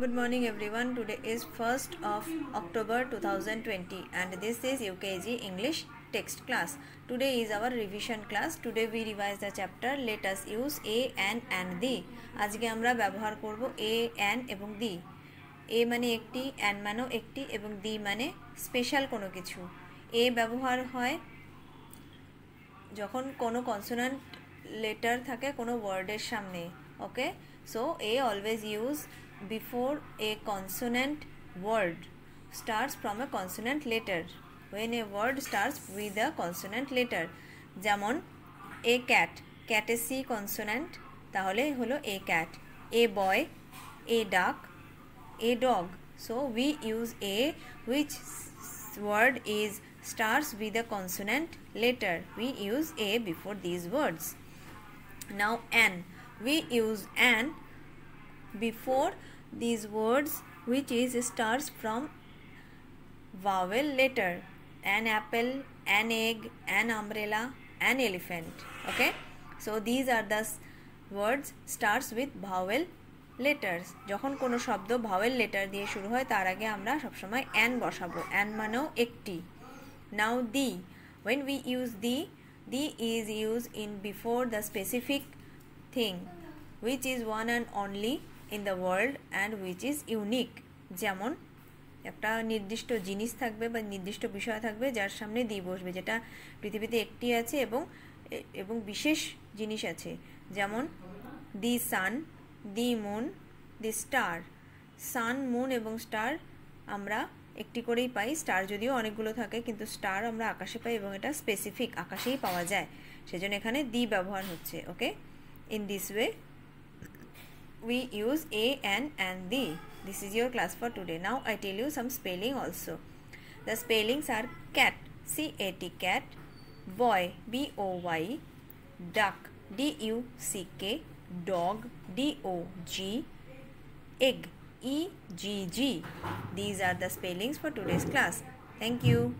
Good morning everyone. Today is 1st of October 2020 and this is UKG English text class. Today is our revision class. Today we revise the chapter. Let us use a, an and the. আজকে আমরা ব্যবহার করব a, an এবং the. a মানে একটি an মানেও একটি এবং দি মানে স্পেশাল কোনো কিছু এ ব্যবহার হয় যখন কোনো কনসোনান্ট লেটার থাকে কোনো ওয়ার্ডের সামনে okay so a always use before a consonant word starts from a consonant letter when a word starts with a consonant letter যেমন এ ক্যাট ক্যাটে সি কনসোনেন্ট তাহলে হলো এ ক্যাট এ বয় এ ডাক a dog so we use a which word is starts with a consonant letter we use a before these words now an we use an before these words which is starts from vowel letter an apple an egg an umbrella an elephant okay so these are the words starts with vowel letters যখন কোনো শব্দ vowel letter দিয়ে শুরু হয় তার আগে আমরা সবসময় অ্যান বসাবো অ্যান মানেও একটি now the when we use the the is use in before the specific thing which is one and only in the world and which is unique যেমন, একটা নির্দিষ্ট জিনিস থাকবে বা নির্দিষ্ট বিষয় থাকবে যার সামনে দি বসবে, যেটা পৃথিবীতে একটি আছে এবং এবং বিশেষ জিনিস আছে। যেমন the sun the moon the star sun moon এবং স্টার আমরা একটি করেই পাই। স্টার যদিও অনেকগুলো থাকে, কিন্তু স্টার আমরা আকাশে পাই এবং এটা স্পেসিফিক আকাশেই পাওয়া যায়। সেজন্য এখানে দি ব্যবহার হচ্ছে okay in this way we use an and the. This is your class for today. Now I tell you some spelling also. The spellings are cat, C-A-T cat, boy, B-O-Y, duck, D-U-C-K, dog, D-O-G, egg, E-G-G. These are the spellings for today's class. Thank you.